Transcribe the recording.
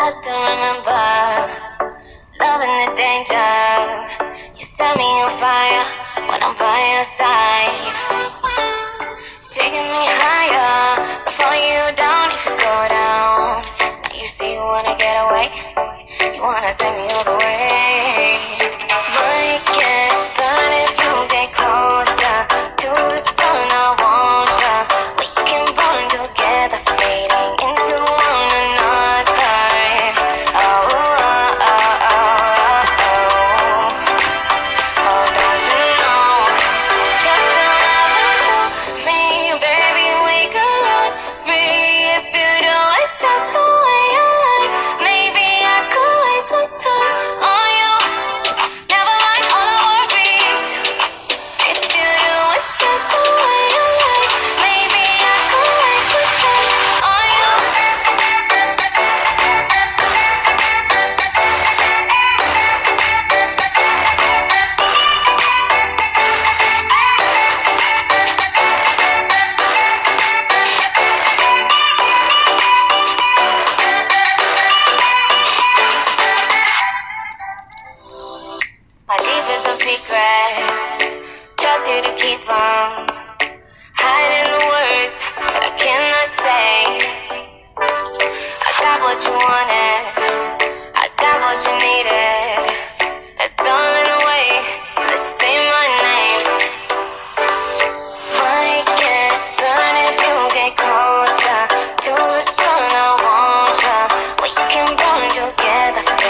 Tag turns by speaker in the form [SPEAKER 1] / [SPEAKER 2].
[SPEAKER 1] I still remember loving the danger. You set me on fire when I'm by your side. Taking me higher, before you down if you go down. Now you say you wanna get away, you wanna take me all the way. But it can't you to keep on hiding the words that I cannot say. I got what you wanted, I got what you needed. It's all in the way. that you say my name. Might get burned if you get closer to the sun. I want you. We can burn together.